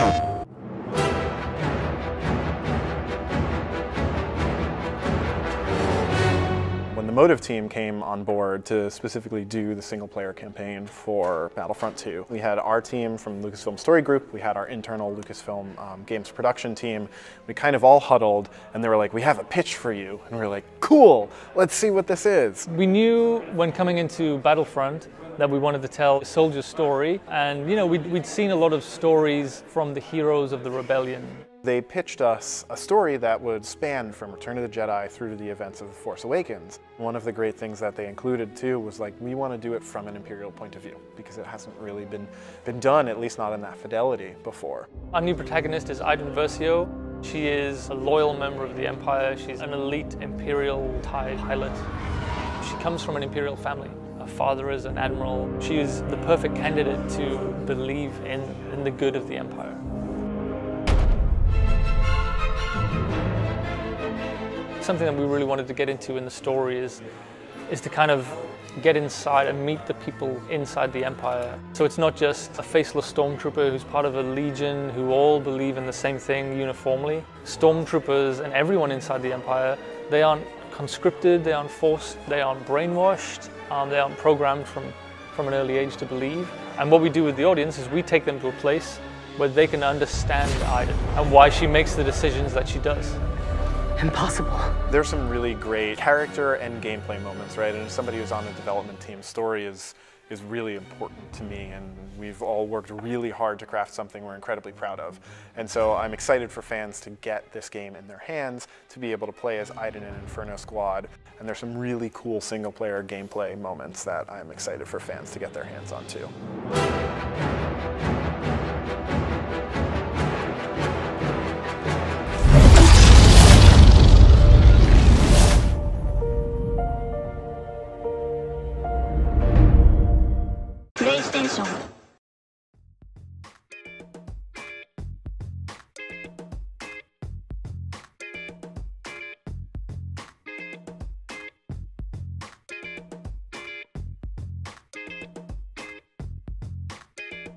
When Motive team came on board to specifically do the single player campaign for Battlefront 2, we had our team from Lucasfilm Story Group, we had our internal Lucasfilm um, Games production team. We kind of all huddled and they were like, we have a pitch for you. And we were like, cool, let's see what this is. We knew when coming into Battlefront that we wanted to tell a soldier's story. And, you know, we'd, we'd seen a lot of stories from the heroes of the rebellion. They pitched us a story that would span from Return of the Jedi through to the events of The Force Awakens. One of the great things that they included too was like, we want to do it from an Imperial point of view because it hasn't really been, been done, at least not in that fidelity before. Our new protagonist is Iden Versio. She is a loyal member of the Empire. She's an elite Imperial TIE pilot. She comes from an Imperial family. Her father is an admiral. She is the perfect candidate to believe in, in the good of the Empire. Something that we really wanted to get into in the story is, is to kind of get inside and meet the people inside the Empire. So it's not just a faceless stormtrooper who's part of a legion who all believe in the same thing uniformly. Stormtroopers and everyone inside the Empire, they aren't conscripted, they aren't forced, they aren't brainwashed, um, they aren't programmed from, from an early age to believe. And what we do with the audience is we take them to a place where they can understand Iden and why she makes the decisions that she does impossible. There's some really great character and gameplay moments, right? And as somebody who's on the development team, story is is really important to me and we've all worked really hard to craft something we're incredibly proud of. And so I'm excited for fans to get this game in their hands, to be able to play as Iden and Inferno Squad. And there's some really cool single player gameplay moments that I'm excited for fans to get their hands on too. 项目。